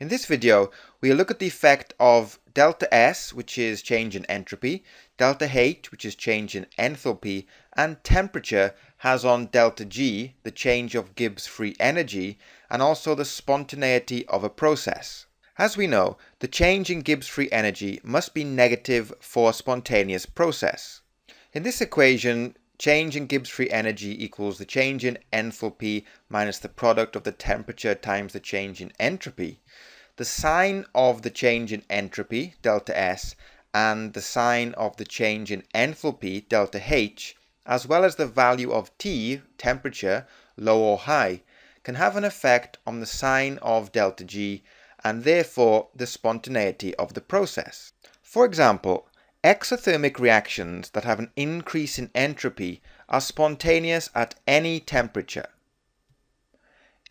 In this video, we'll look at the effect of delta S, which is change in entropy, delta H, which is change in enthalpy, and temperature has on delta G, the change of Gibbs free energy, and also the spontaneity of a process. As we know, the change in Gibbs free energy must be negative for a spontaneous process. In this equation, change in Gibbs free energy equals the change in enthalpy minus the product of the temperature times the change in entropy. The sign of the change in entropy, delta S, and the sign of the change in enthalpy, delta H, as well as the value of T, temperature, low or high, can have an effect on the sign of delta G and therefore the spontaneity of the process. For example, Exothermic reactions that have an increase in entropy are spontaneous at any temperature.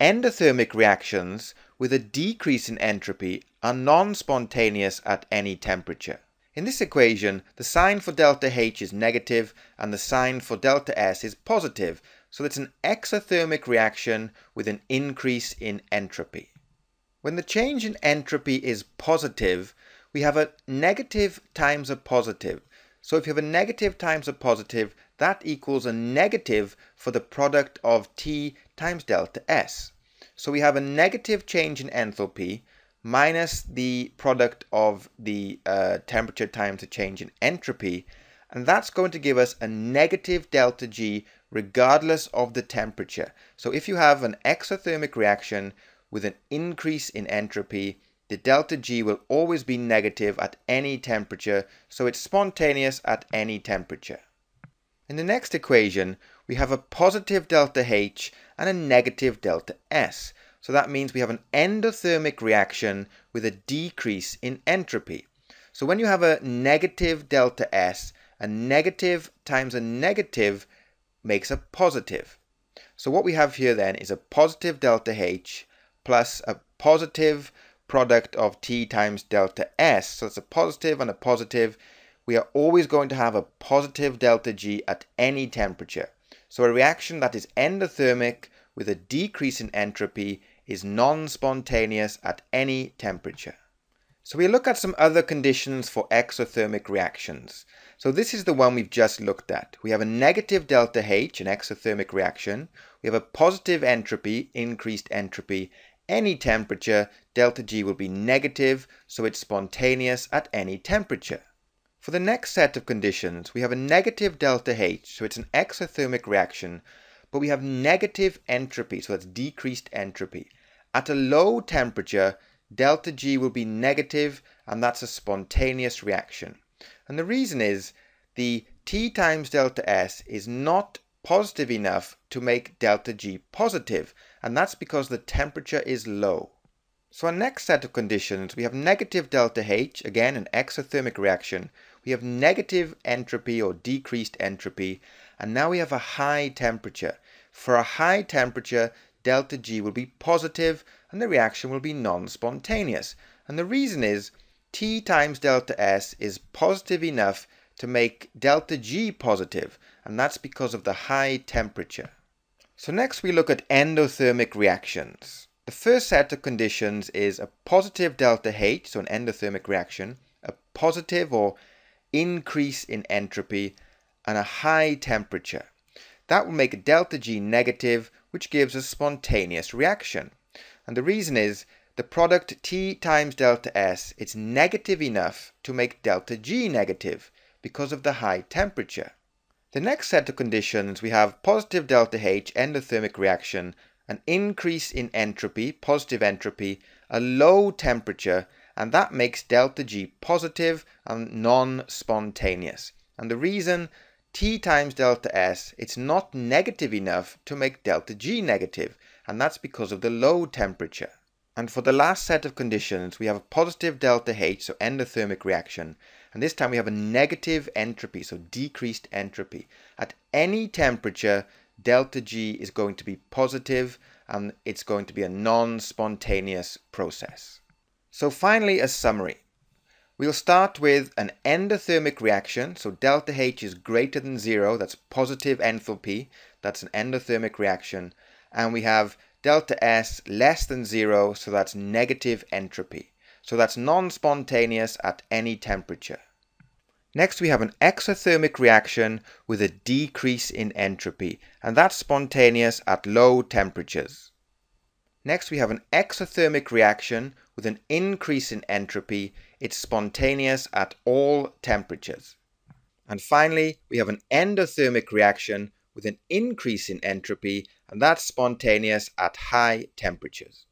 Endothermic reactions with a decrease in entropy are non-spontaneous at any temperature. In this equation, the sign for delta H is negative and the sign for delta S is positive, so it's an exothermic reaction with an increase in entropy. When the change in entropy is positive, we have a negative times a positive. So if you have a negative times a positive, that equals a negative for the product of T times delta S. So we have a negative change in enthalpy minus the product of the uh, temperature times the change in entropy. And that's going to give us a negative delta G regardless of the temperature. So if you have an exothermic reaction with an increase in entropy, the delta G will always be negative at any temperature, so it's spontaneous at any temperature. In the next equation, we have a positive delta H and a negative delta S. So that means we have an endothermic reaction with a decrease in entropy. So when you have a negative delta S, a negative times a negative makes a positive. So what we have here then is a positive delta H plus a positive product of T times delta S. So it's a positive and a positive. We are always going to have a positive delta G at any temperature. So a reaction that is endothermic with a decrease in entropy is non-spontaneous at any temperature. So we look at some other conditions for exothermic reactions. So this is the one we've just looked at. We have a negative delta H, an exothermic reaction. We have a positive entropy, increased entropy, any temperature, delta G will be negative, so it's spontaneous at any temperature. For the next set of conditions, we have a negative delta H, so it's an exothermic reaction, but we have negative entropy, so that's decreased entropy. At a low temperature, delta G will be negative, and that's a spontaneous reaction. And the reason is the T times delta S is not positive enough to make delta G positive, and that's because the temperature is low. So our next set of conditions, we have negative delta H, again an exothermic reaction. We have negative entropy or decreased entropy, and now we have a high temperature. For a high temperature, delta G will be positive and the reaction will be non-spontaneous. And the reason is T times delta S is positive enough to make delta G positive, and that's because of the high temperature. So next we look at endothermic reactions. The first set of conditions is a positive delta H, so an endothermic reaction, a positive or increase in entropy, and a high temperature. That will make a delta G negative, which gives a spontaneous reaction. And the reason is the product T times delta S is negative enough to make delta G negative because of the high temperature. The next set of conditions we have positive delta H endothermic reaction, an increase in entropy, positive entropy, a low temperature, and that makes delta G positive and non-spontaneous. And the reason T times delta S, it's not negative enough to make delta G negative, and that's because of the low temperature. And for the last set of conditions, we have a positive delta H, so endothermic reaction, and this time we have a negative entropy, so decreased entropy. At any temperature, delta G is going to be positive and it's going to be a non-spontaneous process. So finally, a summary. We'll start with an endothermic reaction, so delta H is greater than zero, that's positive enthalpy, that's an endothermic reaction, and we have delta S less than zero, so that's negative entropy. So that's non-spontaneous at any temperature. Next we have an exothermic reaction with a decrease in entropy, and that's spontaneous at low temperatures. Next we have an exothermic reaction with an increase in entropy, it's spontaneous at all temperatures. And finally, we have an endothermic reaction with an increase in entropy, and that's spontaneous at high temperatures.